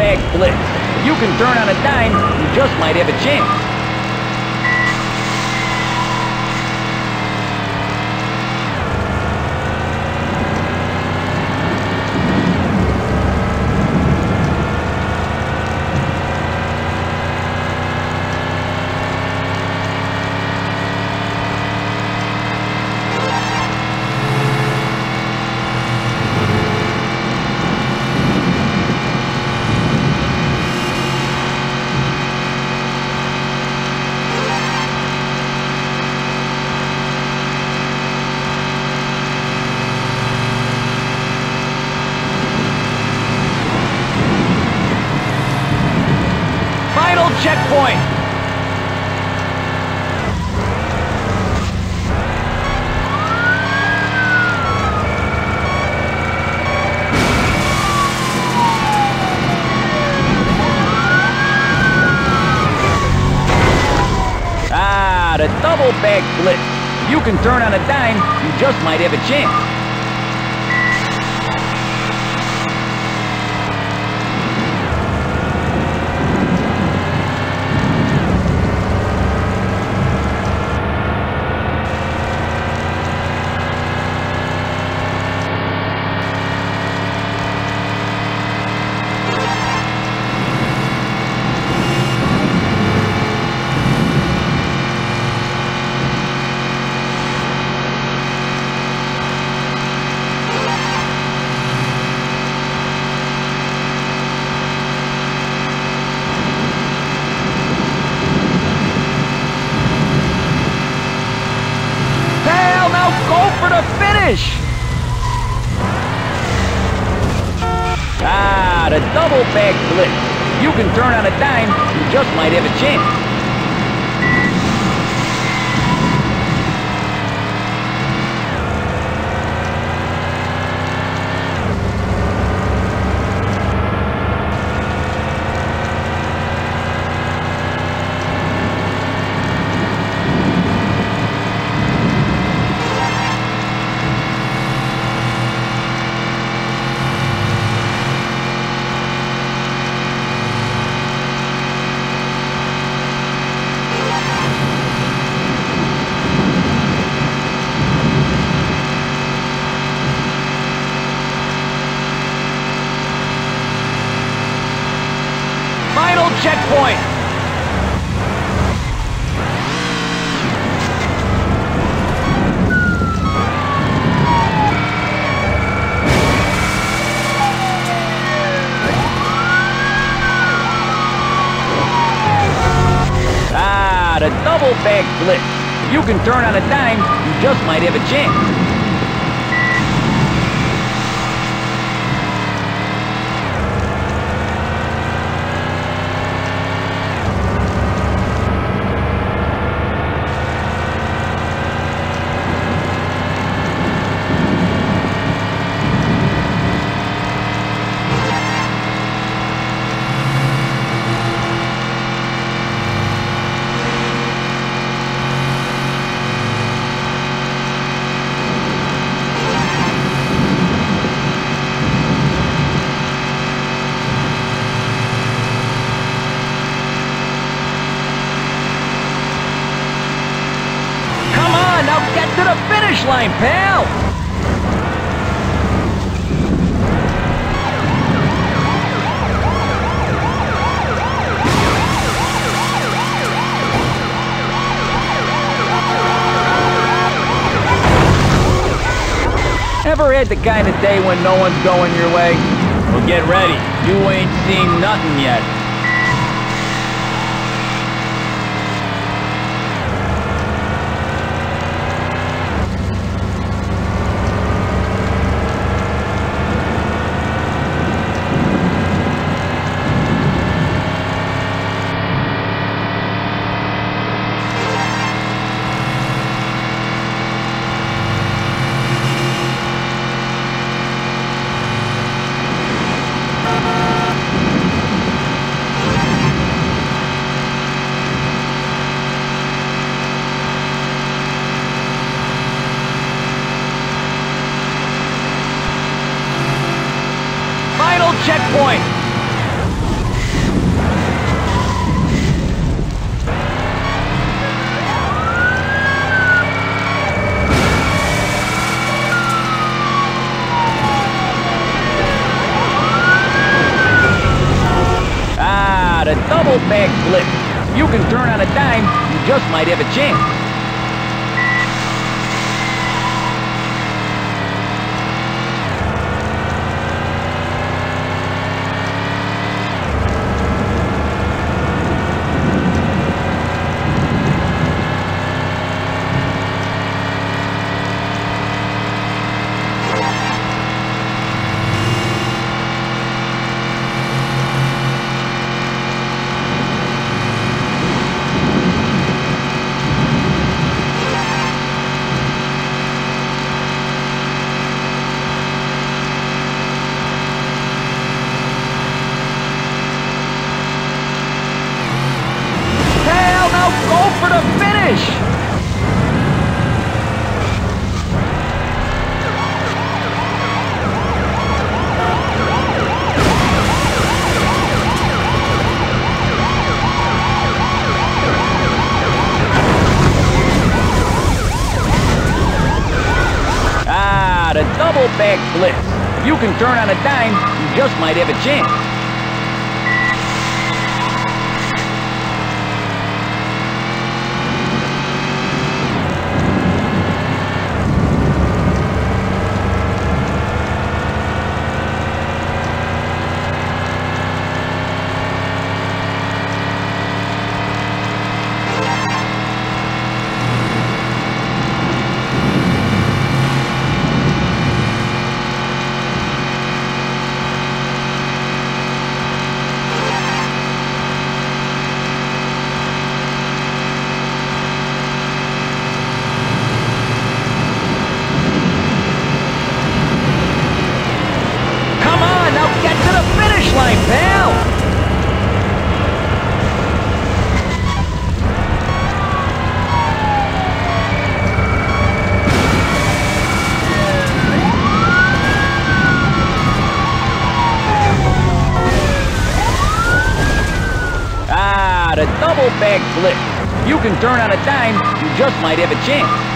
bag you can turn on a dime, you just might have a chance. Can turn on a dime, you just might have a chance. Finish! Ah, the double back blitz. You can turn on a dime, you just might have a chance. Ah, the double back blitz. If you can turn on a dime, you just might have a chance. Come on, now get to the finish line, pal! Ever had the kind of day when no one's going your way? Well, get ready. You ain't seen nothing yet. Can turn on a dime, you just might have a chance. Double back blitz. If you can turn on a dime, you just might have a chance. Come on, now get to line, pal! Ah, the double back blitz. If you can turn on a dime, you just might have a chance.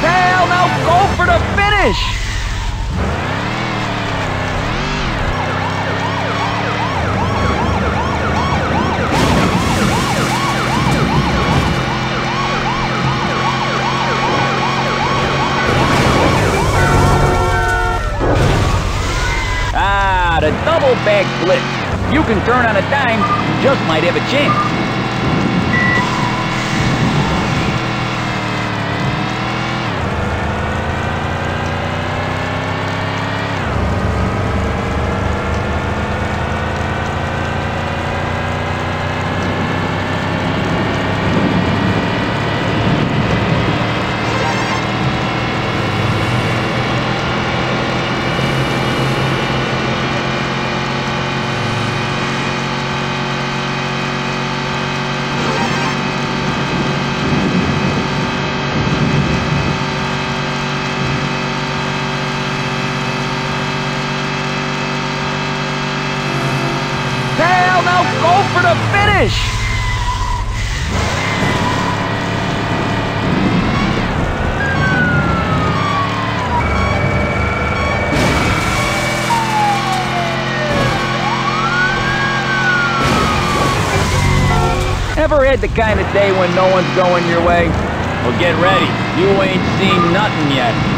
Hell, now go for the finish! Ah, double you can turn on a dime, you just might have a chance. The finish! Ever had the kind of day when no one's going your way? Well, get ready. You ain't seen nothing yet.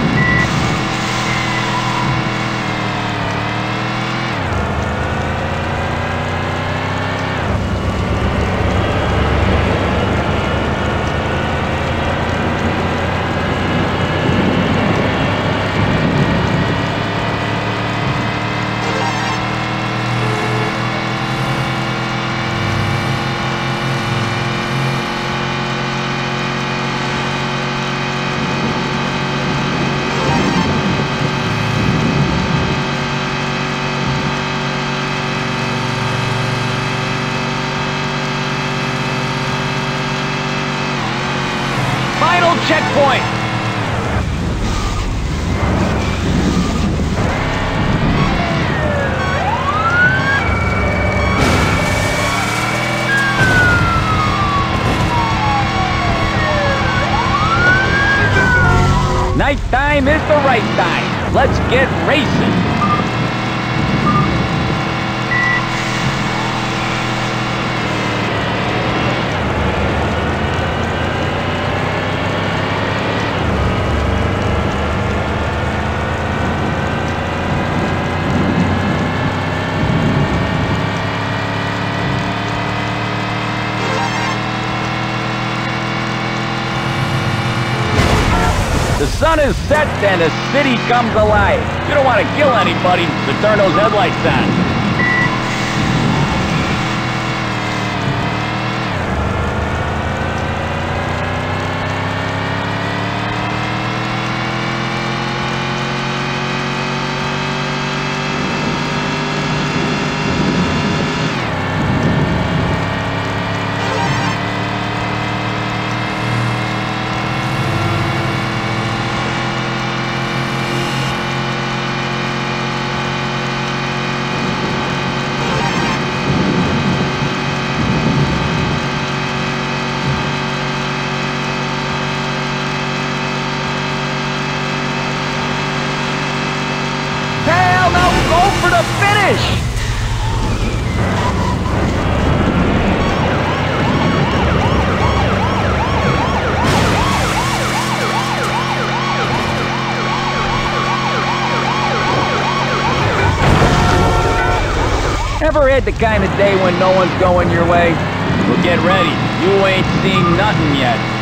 Let's get racing. Sun is set and the city comes alive. You don't want to kill anybody, so turn those headlights on. Hell no, go for the finish! Ever had the kind of day when no one's going your way? Well, get ready. You ain't seen nothing yet.